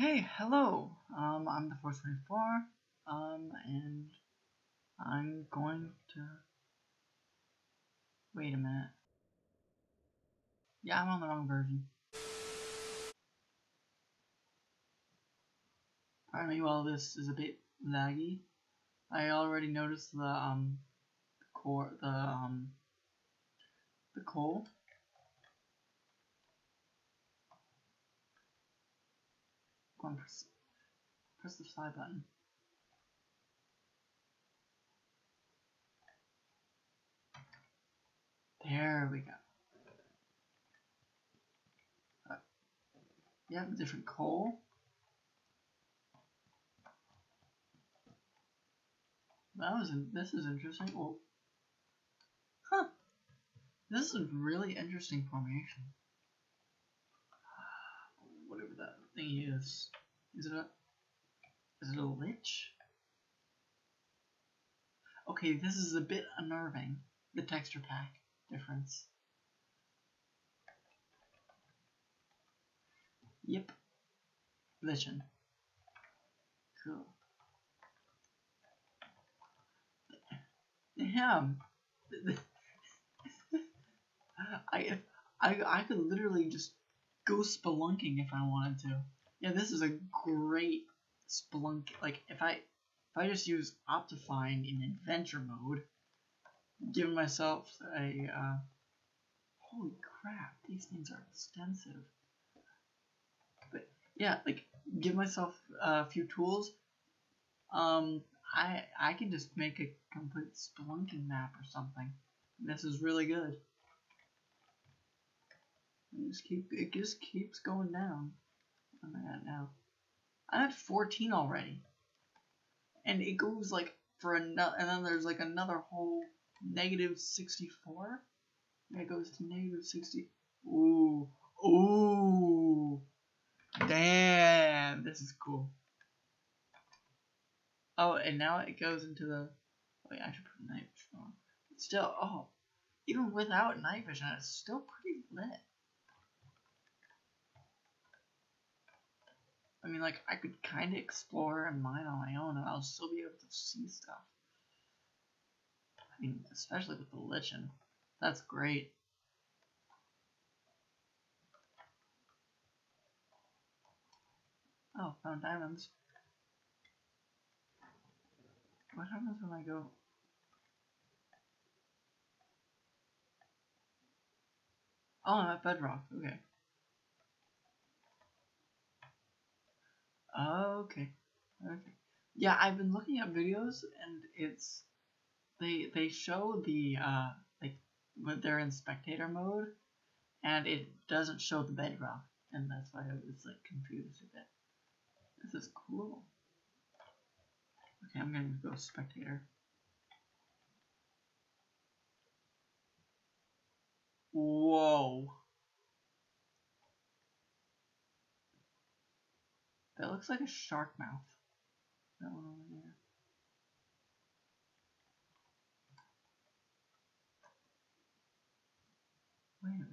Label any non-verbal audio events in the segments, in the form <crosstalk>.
Okay, hello. Um, I'm the Force 24. Um, and I'm going to. Wait a minute. Yeah, I'm on the wrong version. Pardon me while this is a bit laggy. I already noticed the um core the um the coal. On, press press the fly button. There we go. Uh, yeah, different coal. That was in, this is interesting. Oh, huh. This is a really interesting formation. Thing is. Is it a is it a lich? Okay, this is a bit unnerving. The texture pack difference. Yep. Lichen. Cool. Damn. <laughs> I, I, I could literally just go spelunking if I wanted to. Yeah, this is a great spelunk. Like if I, if I just use Optifine in adventure mode, giving myself a, uh, holy crap, these things are extensive. But yeah, like give myself a few tools. Um, I I can just make a complete spelunking map or something. This is really good. Just keep it just keeps going down. Oh what am I at now? I'm at 14 already, and it goes like for another, and then there's like another whole negative 64. Yeah, it goes to negative 60. Ooh, ooh, damn, this is cool. Oh, and now it goes into the. Wait, I should put night vision on. Still, oh, even without night vision, it's still pretty lit. I mean, like, I could kind of explore and mine on my own, and I'll still be able to see stuff. I mean, especially with the lichen. That's great. Oh, found diamonds. What happens when I go? Oh, I'm at bedrock. Okay. Okay. Okay. Yeah, I've been looking at videos and it's they they show the uh like when they're in spectator mode and it doesn't show the bedrock and that's why I was like confused a bit. This is cool. Okay, I'm gonna go spectator. Whoa. That looks like a shark mouth. That one over there. Wait a minute.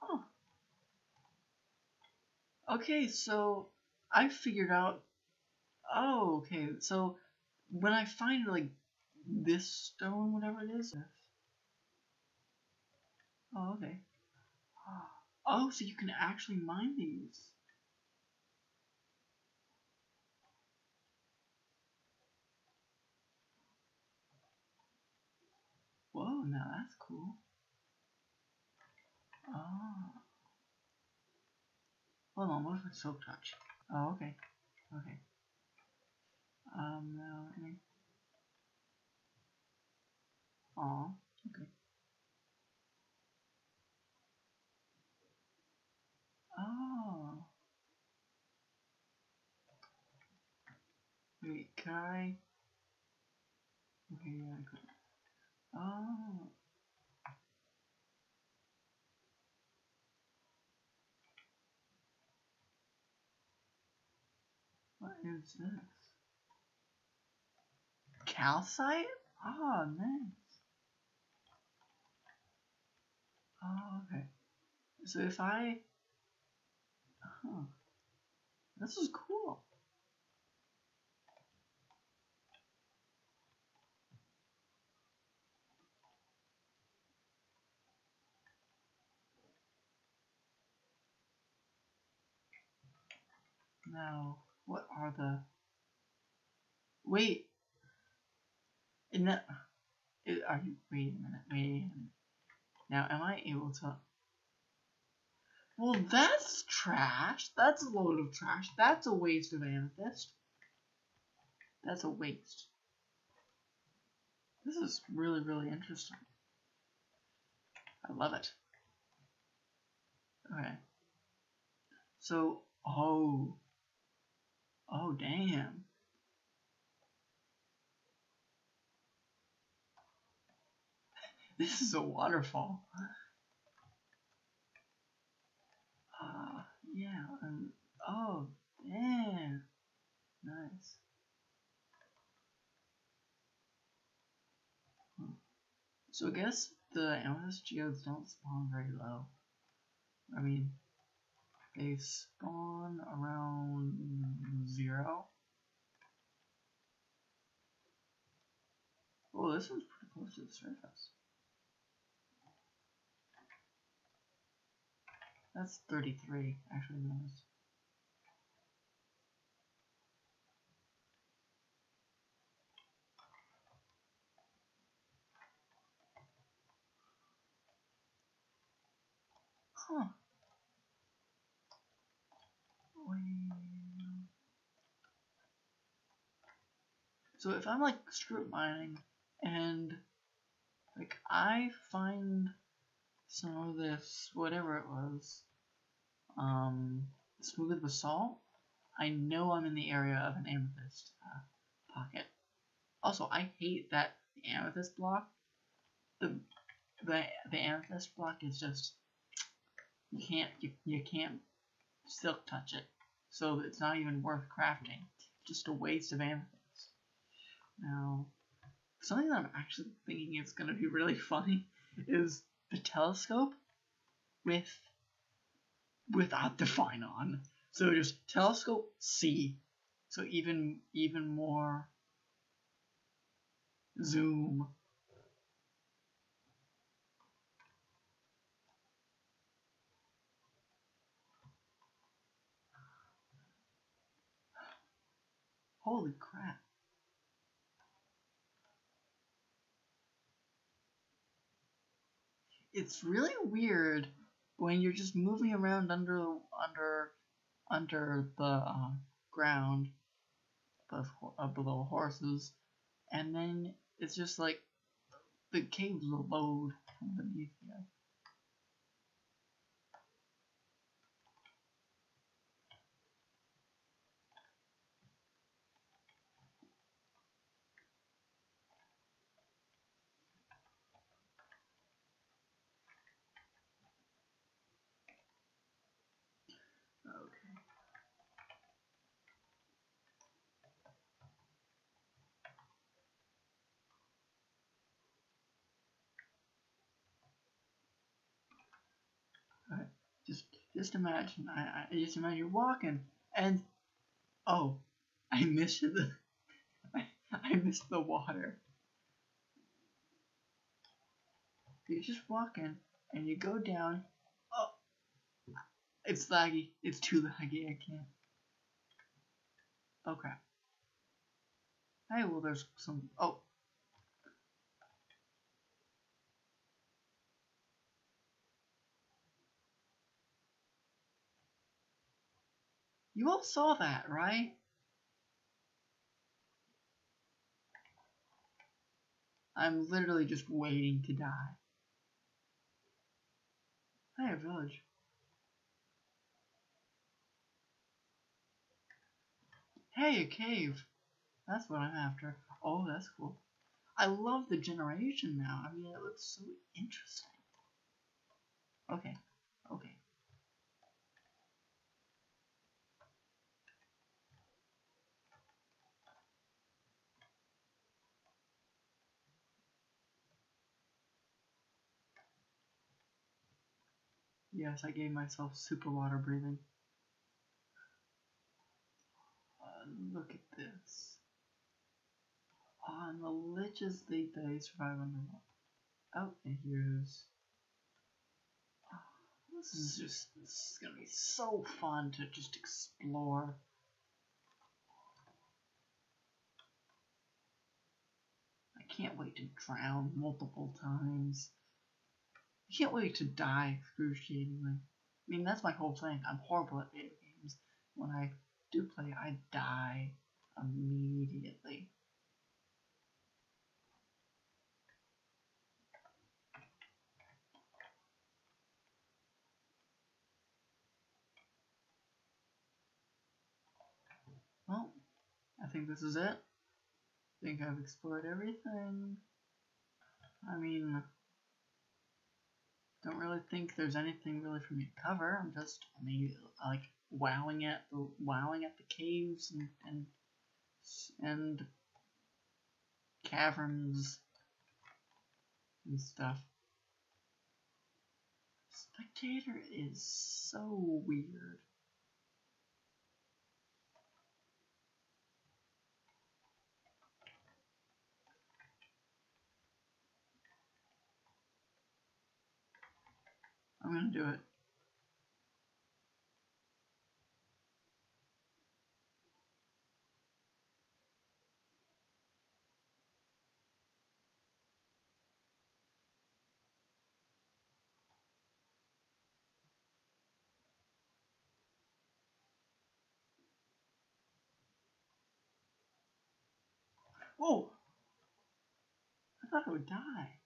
Huh. Okay, so I figured out. Oh, okay. So when I find like this stone, whatever it is. Oh, okay. Oh, so you can actually mine these. Whoa, now that's cool. Oh. Hold on, what if I silk touch? Oh, okay. Okay. Um, now let me... Aw, okay. Oh. Wait, can I... Okay, yeah, I could. Oh. What is this? Calcite? Oh, nice. Oh, okay. So if I This is cool. Now, what are the... Wait! In that... Are you... Wait a minute, wait a minute. Now, am I able to... Well, that's trash. That's a load of trash. That's a waste of amethyst. That's a waste. This is really, really interesting. I love it. Okay. So, oh. Oh, damn. <laughs> this is a waterfall. Uh, yeah, um, oh, damn. Nice. So I guess the amethyst geodes don't spawn very low. I mean, they spawn around zero. Oh, this one's pretty close to the surface. That's 33, actually knows. Huh. So if I'm like strip mining and like I find some of this whatever it was um smooth basalt I know I'm in the area of an amethyst uh, pocket. Also I hate that amethyst block. The the the amethyst block is just you can't you, you can't silk touch it so it's not even worth crafting just a waste of amethyst now, something that I'm actually thinking is going to be really <laughs> funny is the telescope with without the fine on. So just telescope C. So even even more zoom. Holy crap. it's really weird when you're just moving around under under under the uh, ground above, uh, below horses, and then it's just like the caves load beneath you. Just imagine. I, I just imagine you're walking and oh, I missed <laughs> the I, I missed the water. You're just walking and you go down. Oh, it's laggy. It's too laggy. I can't. Oh crap. Hey, well, there's some. Oh, You all saw that, right? I'm literally just waiting to die. Hey, a village. Hey, a cave. That's what I'm after. Oh, that's cool. I love the generation now. I mean, it looks so interesting. Okay, okay. Yes, I gave myself super water breathing. Uh, look at this. On the liches they they survive underwater. Oh, and here's. Oh, this is just this is gonna be so fun to just explore. I can't wait to drown multiple times. I can't wait to die excruciatingly. I mean, that's my whole thing. I'm horrible at video games. When I do play, I die immediately. Well, I think this is it. I think I've explored everything. I mean, don't really think there's anything really for me to cover. I'm just, I mean, like wowing at the wowing at the caves and and and caverns and stuff. Spectator is so weird. Do it. Whoa! I thought I would die.